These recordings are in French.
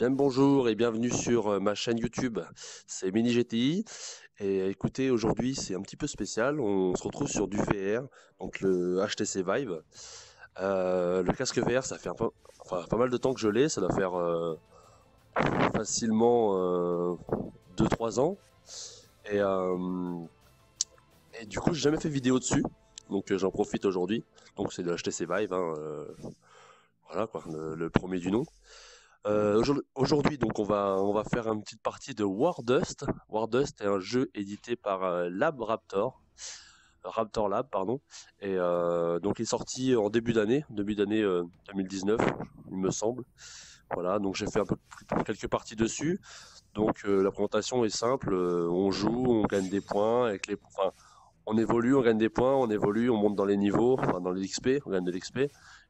Bien bonjour et bienvenue sur euh, ma chaîne YouTube, c'est Mini GTI. Et écoutez, aujourd'hui c'est un petit peu spécial, on se retrouve sur du VR, donc le HTC Vive. Euh, le casque VR, ça fait pas mal de temps que je l'ai, ça doit faire euh, facilement 2-3 ans. Et, du coup, j'ai jamais fait vidéo dessus, donc j'en profite aujourd'hui. Donc c'est le HTC Vive, hein, voilà quoi, le premier du nom. Euh, aujourd'hui, donc, on va, on va faire une petite partie de Wardust. Wardust est un jeu édité par euh, Lab Raptor. Raptor Lab, pardon. Et euh, donc, il est sorti en début d'année, début d'année 2019, il me semble. Voilà, donc j'ai fait un peu quelques parties dessus. Donc, la présentation est simple. on joue, on gagne des points avec les. Enfin, on évolue, on gagne des points, on évolue, on monte dans les niveaux, dans l'XP, on gagne de l'XP.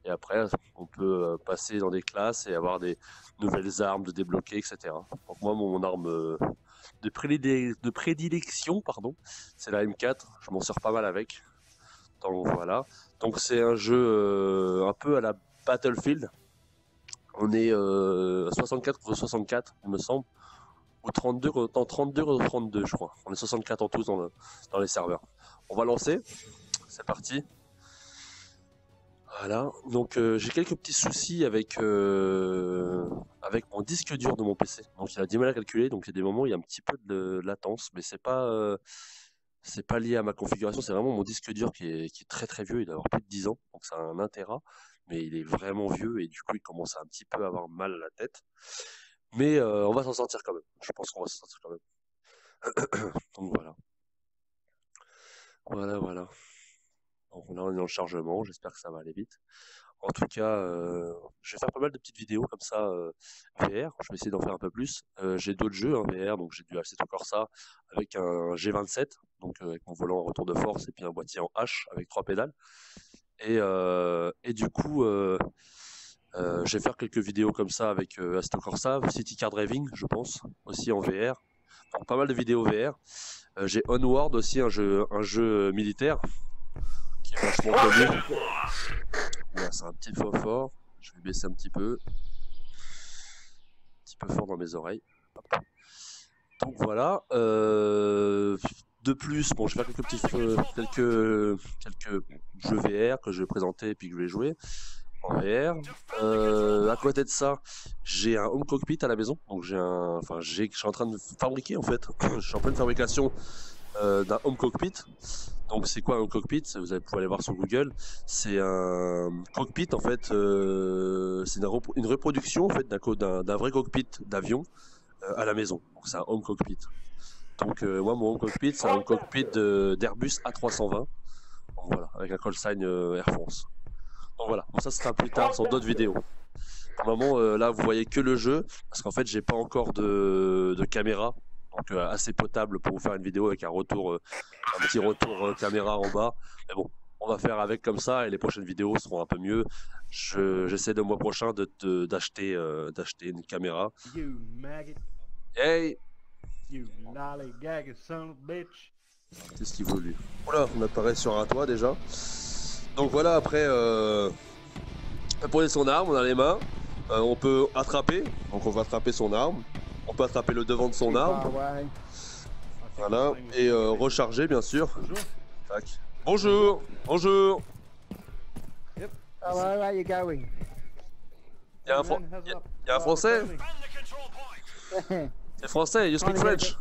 Et après, on peut euh, passer dans des classes et avoir des nouvelles armes de débloquer, etc. Donc moi, mon arme euh, de, prédilection, pardon, c'est la M4. Je m'en sors pas mal avec. Donc voilà. Donc c'est un jeu euh, un peu à la Battlefield. On est 64 contre 64, il me semble. Ou 32 contre 32 contre 32, je crois. On est 64 en tous dans les serveurs. On va lancer. C'est parti. Voilà, donc euh, j'ai quelques petits soucis avec, euh, avec mon disque dur de mon PC. Donc il a du mal à calculer, donc il y a des moments où il y a un petit peu de latence, mais c'est pas euh, pas lié à ma configuration, c'est vraiment mon disque dur qui est, très très vieux, il a avoir plus de 10 ans, donc c'est un 1 Tera, mais il est vraiment vieux et du coup il commence à un petit peu avoir mal à la tête. Mais on va s'en sortir quand même, je pense qu'on va s'en sortir quand même. donc voilà. Voilà, voilà. Donc là, on est dans le chargement, j'espère que ça va aller vite. En tout cas, euh, je vais faire pas mal de petites vidéos comme ça euh, VR. Je vais essayer d'en faire un peu plus. Euh, j'ai d'autres jeux en VR, donc j'ai du Assetto Corsa avec un G27, donc avec mon volant en retour de force et puis un boîtier en H avec trois pédales. Et, et du coup, je vais faire quelques vidéos comme ça avec Assetto Corsa, City Car Driving, je pense, aussi en VR. Donc pas mal de vidéos VR. J'ai Onward aussi, un jeu, un jeu militaire qui est vachement connu. c'est un petit peu fort. Je vais baisser un petit peu. Un petit peu fort dans mes oreilles. Donc voilà. Euh, de plus, bon, je vais faire quelques petits euh, quelques, quelques jeux VR que je vais présenter et puis que je vais jouer en VR. Euh, à côté de ça, j'ai un home cockpit à la maison. Donc j'ai un, enfin j'ai, je suis en train de fabriquer en fait. je suis en pleine fabrication euh, d'un home cockpit. Donc c'est quoi un cockpit? Vous allez pouvoir aller voir sur Google. C'est un cockpit en fait, euh, c'est une, reproduction en fait d'un vrai cockpit d'avion euh, à la maison. Donc c'est un home cockpit. Donc moi mon home cockpit c'est un cockpit d'Airbus A320. voilà, avec un call sign Air France. Donc voilà, ça sera plus tard sur d'autres vidéos. Pour le moment là vous voyez que le jeu parce qu'en fait j'ai pas encore de, de caméra donc euh, assez potable pour vous faire une vidéo avec un retour, euh, un petit retour euh, caméra en bas. Mais bon, on va faire avec comme ça et les prochaines vidéos seront un peu mieux. J'essaie de mois prochain de d'acheter d'acheter une caméra. Hey. Qu'est-ce qu'il veut lui Voilà, on apparaît sur un toit déjà. Donc voilà, après, euh, poser son arme, on a les mains. on peut attraper, donc on va attraper son arme. On peut attraper le devant de son arme. Voilà. Et euh, recharger, bien sûr. Tac. Bonjour. Bonjour. Yep. Hello, how you going? Il y, a un, y a un français C'est français, you speak French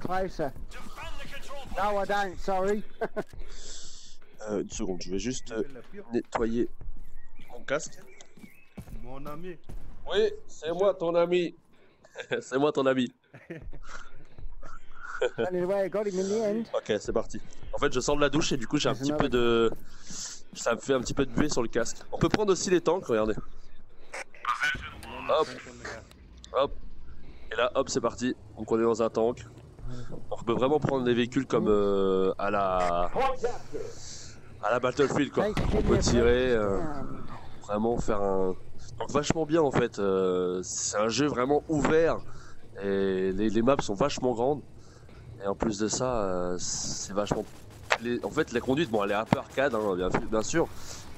No, I don't, sorry. euh, une seconde, je vais juste euh, nettoyer mon casque. Mon ami. Oui, c'est moi ton ami. c'est moi ton ami. ok, c'est parti. En fait, je sors de la douche et du coup, j'ai un petit peu de. Ça me fait un petit peu de buée sur le casque. On peut prendre aussi les tanks, regardez. Hop. Hop. Et là, hop, c'est parti. Donc, on est dans un tank. On peut vraiment prendre des véhicules comme euh, à la. À la Battlefield, quoi. On peut tirer. Euh, vraiment faire un. Donc, vachement bien en fait. Euh, c'est un jeu vraiment ouvert. Et les, maps sont vachement grandes. Et en plus de ça, euh, c'est vachement les- en fait, la conduite, bon, elle est un peu arcade, hein, bien, bien sûr.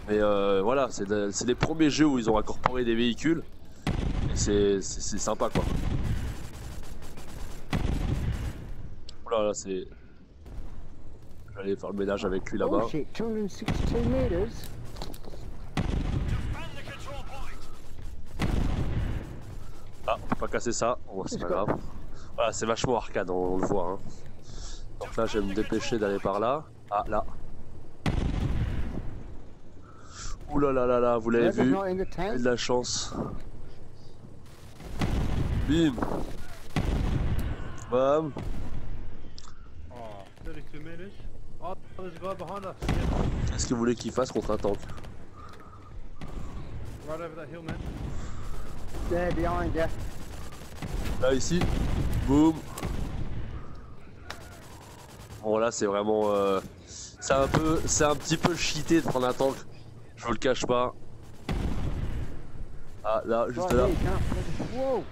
Mais euh, voilà, c'est de- c'est les premiers jeux où ils ont incorporé des véhicules. Et c'est sympa, quoi. Oula, là, c'est. Je vais aller faire le ménage avec lui là-bas. Oh shit, 262 meters. Ah, on peut pas casser ça. Bon, c'est pas grave. Voilà, c'est vachement arcade, on, on le voit. hein. Donc là, je vais me dépêcher d'aller par là. Ah, là. Ouh là là là là, vous l'avez vu tank. de la chance. Bim Bam Oh, 32 meters. Oh, there's a guy behind us. Yeah, Qu'est-ce que vous voulez qu'il fasse contre un tank right over that hill, man. There behind you. Là, ici. Boum Bon, là, c'est vraiment... euh, C'est un peu... C'est un petit peu cheaté de prendre un tank. Je vous le cache pas. Ah, là, juste là. Whoa!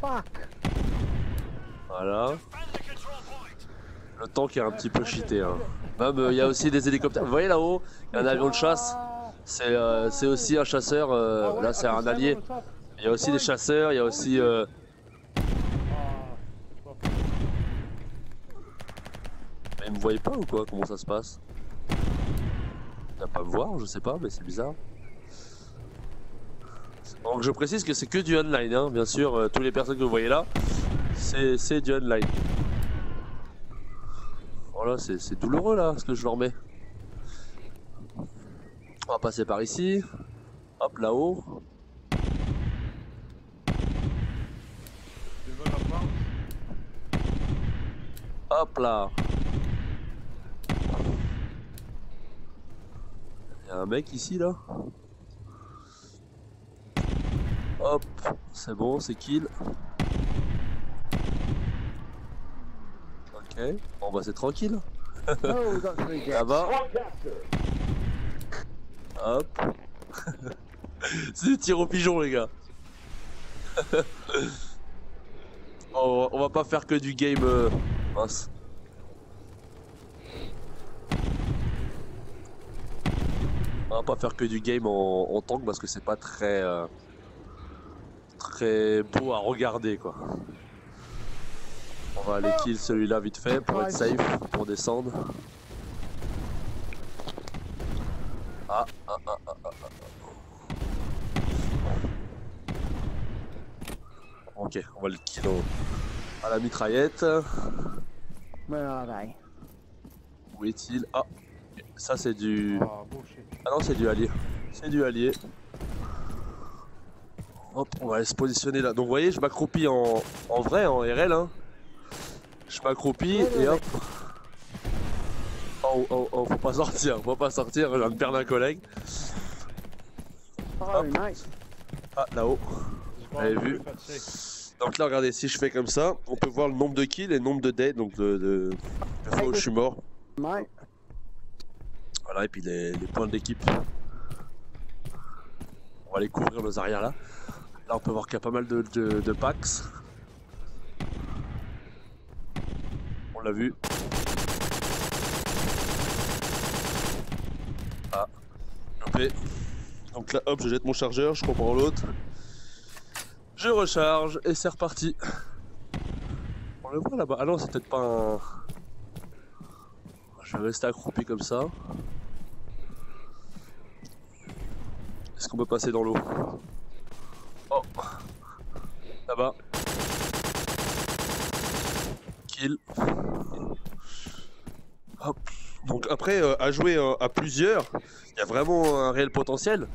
Fuck! Voilà. Le tank est un petit peu cheaté. Hein. Même, euh, il y a aussi des hélicoptères. Vous voyez là-haut Il y a un avion de chasse. C'est euh, aussi un chasseur. euh, là, c'est un allié. Il y a aussi des chasseurs. Il y a aussi... euh. Mais ils me voient pas ou quoi? Comment ça se passe? Il pas me voir, je sais pas, mais c'est bizarre. Donc je précise que c'est que du online, hein. bien sûr, euh, toutes les personnes que vous voyez là, c'est du online. Voilà, c'est c'est douloureux là, ce que je leur mets. On va passer par ici. Hop, là-haut. Hop là. Il y a un mec ici là. Hop, c'est bon, c'est kill. Ok, bon bah c'est tranquille. Là-bas. Hop. c'est des tirs au pigeon les gars. On va pas faire que du game. euh, Mince. On va pas faire que du game en, en tank parce que c'est pas très euh, très beau à regarder quoi. On va aller kill celui-là vite fait pour être safe, pour descendre. Ah, ah, ah, ah, ah, ah. Ok, on va le kill au- à la mitraillette. Where are they? Où est-il? Ah, ça c'est du... Oh, bullshit. Ah non, c'est du allié. C'est du allié. Hop, on va aller se positionner là. Donc vous voyez, je m'accroupis en, en vrai, en RL. Hein. Je m'accroupis et hop. Oh, oh, oh, faut pas sortir, faut pas sortir, je viens de perdre un collègue. Sorry, mate. Ah, là-haut. Guy Avez vu. Donc là, regardez, si je fais comme ça, on peut voir le nombre de kills et le nombre de dead, donc de, de, de fois où je suis mort. Voilà, et puis les, les points d'équipe. On va aller couvrir nos arrières là. Là, on peut voir qu'il y a pas mal de, de, de packs. On vu. Ah. Donc là, hop, je jette mon chargeur, je comprends l'autre. Je recharge et c'est reparti. On le voit là-bas. Ah non, c'est peut-être pas un. Je vais rester accroupi comme ça. Est-ce qu'on peut passer dans l'eau? Oh Là-bas. Kill. Donc après, euh, à jouer euh, à plusieurs, il y a vraiment un réel potentiel.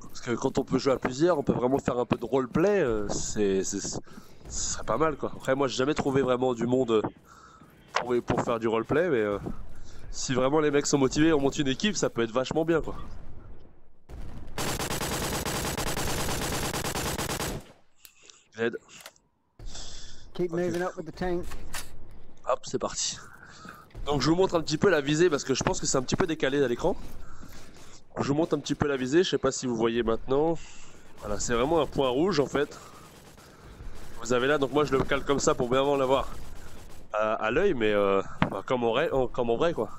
Parce que quand on peut jouer à plusieurs, on peut vraiment faire un peu de roleplay. euh, c'est, ce serait pas mal quoi. Après, moi j'ai jamais trouvé vraiment du monde pour, pour faire du roleplay, mais si vraiment les mecs sont motivés, on monte une équipe, ça peut être vachement bien quoi. Dead. Keep moving up with the tank. Hop, c'est parti. Donc je vous montre un petit peu la visée parce que je pense que c'est un petit peu décalé à l'écran. Je vous montre un petit peu la visée, je sais pas si vous voyez maintenant. Voilà, c'est vraiment un point rouge en fait. Vous avez là, donc moi je le cale comme ça pour bien avant l'avoir à, à l'œil, mais euh, bah, comme, en vrai, comme en vrai, quoi.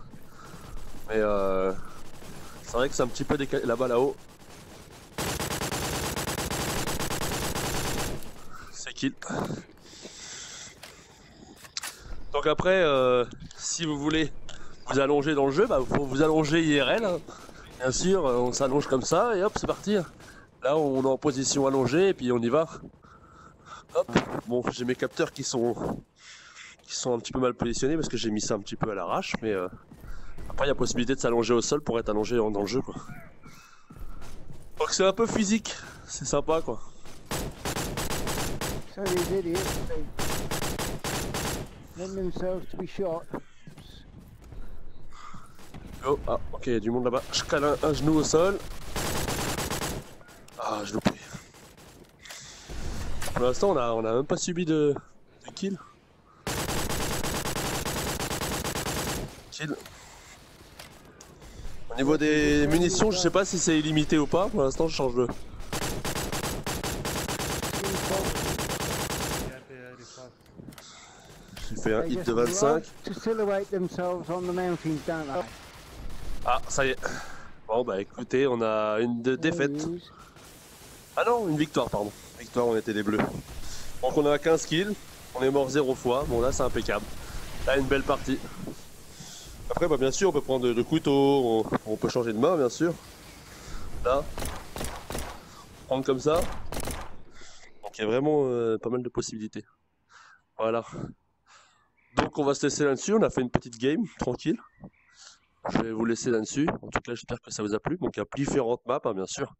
Mais euh, c'est vrai que c'est un petit peu décalé là-bas, là-haut. C'est kill. Donc après, euh, si vous voulez vous allonger dans le jeu, bah, faut vous allonger IRL. hein. Bien sûr, on s'allonge comme ça et hop, c'est parti. Là, on est en position allongée et puis on y va. Hop. Bon, j'ai mes capteurs qui sont qui sont un petit peu mal positionnés parce que j'ai mis ça un petit peu à l'arrache, mais euh, après il y a possibilité de s'allonger au sol pour être allongé dans le jeu quoi. Donc c'est un peu physique, c'est sympa quoi. Oh, ah, ok, il y a du monde là-bas. Je cale un, genou au sol. Ah, je loupé. Pour l'instant, on a, on a même pas subi de, de kill. Kill. Au niveau des munitions, je sais pas si c'est illimité ou pas. Pour l'instant, je change de. Yeah, yeah, it's fast. Un hit de 25. love to silhouette themselves on the mountains, don't they? Ah, ça y est. Bon, bah écoutez, on a une de défaite. Ah non, une victoire, pardon. Victoire, on était les bleus. Donc on a 15 kills, on est mort 0 fois. Bon là, c'est impeccable. Là, une belle partie. Après, bah, bien sûr, on peut prendre de couteau, on, on peut changer de main, bien sûr. Là. Prendre comme ça. Donc il y a vraiment euh, pas mal de possibilités. Voilà. Donc on va se laisser là-dessus. On a fait une petite game, tranquille. Je vais vous laisser là-dessus. En tout cas, j'espère que ça vous a plu. Donc il y a différentes maps, hein, bien sûr.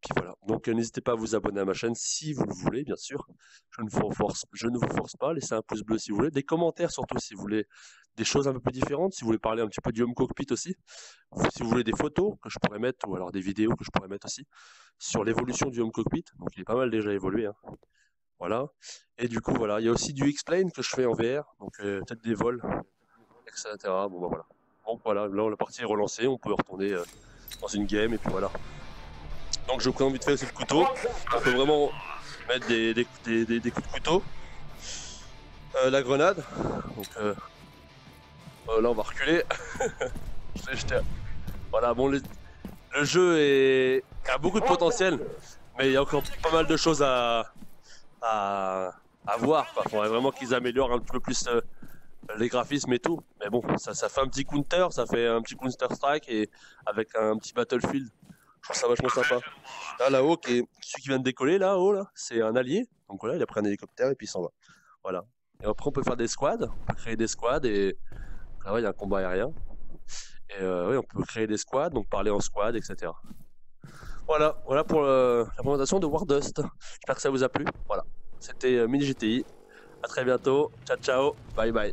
Puis voilà. Donc euh, n'hésitez pas à vous abonner à ma chaîne si vous le voulez, bien sûr. Je ne vous force, pas. Laissez un pouce bleu si vous voulez. Des commentaires surtout si vous voulez des choses un peu plus différentes. Si vous voulez parler un petit peu du home cockpit aussi. Si vous voulez des photos que je pourrais mettre ou alors des vidéos que je pourrais mettre aussi sur l'évolution du home cockpit. Donc il est pas mal déjà évolué. hein. Voilà. Et du coup voilà, il y a aussi du explain que je fais en VR. Donc euh, peut-être des vols, etc. Bon bah voilà. Donc voilà, là la partie est relancée. On peut retourner euh, dans une game et puis voilà. Donc je vous présente vite fait aussi le couteau. On peut vraiment mettre des, des, des- des- coups de couteau. Euh, la grenade. Donc là on va reculer. Je l'ai jeté. Voilà, bon, le jeu a beaucoup de potentiel, mais il y a encore pas mal de choses à, à, voir. Il faudrait vraiment qu'ils améliorent un peu plus euh, les graphismes et tout. Mais bon, ça, fait un petit counter, ça fait un petit Counter Strike et avec un petit Battlefield. Je trouve ça vachement sympa. Là, là-haut, celui qui vient de décoller, là-haut, là, c'est un allié. Donc voilà, il a pris un hélicoptère et puis il s'en va. Voilà. Et après, on peut faire des squads, on peut créer des squads et là, ouais, il y a un combat aérien. Et euh, ouais, on peut créer des squads, donc parler en squad, etc. Voilà, voilà pour euh, la présentation de War Dust. J'espère que ça vous a plu. Voilà, c'était euh, Mini GTI. À très bientôt. Ciao, ciao. Bye, bye.